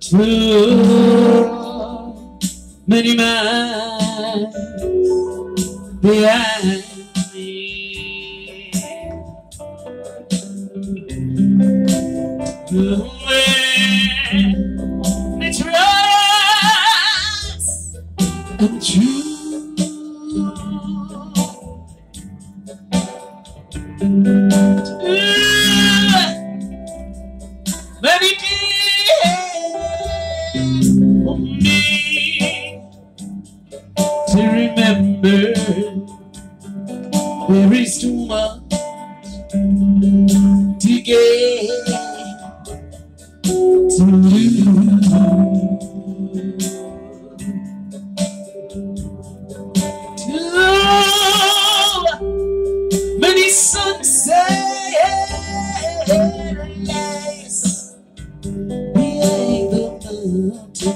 Too many miles behind me. When it's trust and true. Remember there is too much to get to lose. Too many sunsets behind the mountain.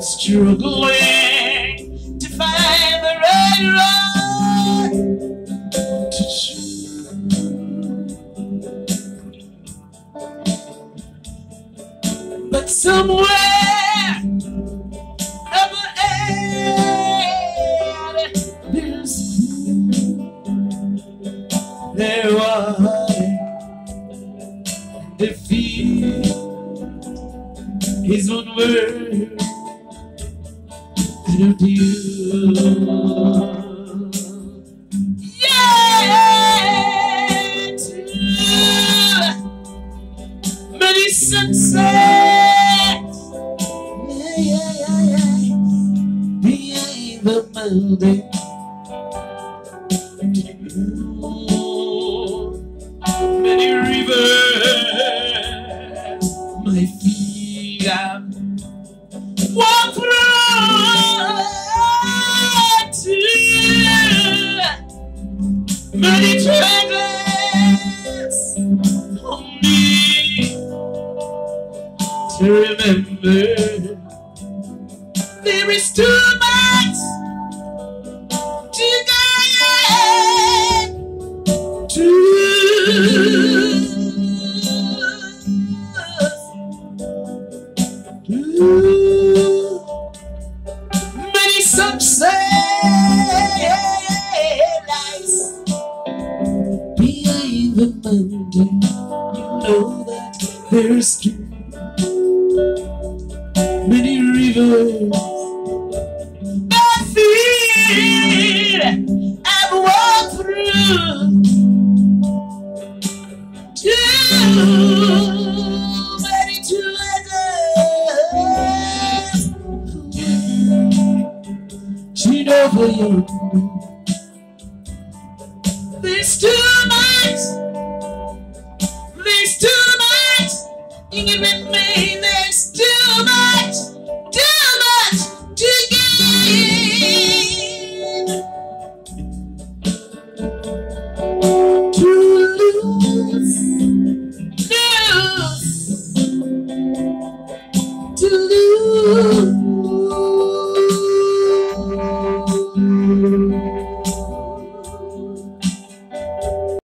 struggling to find the right road to choose. But somewhere up ahead, there was is one word I don't use. Yeah, many sunsets. Yeah, yeah, yeah, yeah. Behind the mountain. Have walked through. Many to remember. There is too much to get to. Behind. You know that there's too many rivers. My feet I've walked through. Too many over you. There's too much. It me. There's too much. Too much to gain. To lose.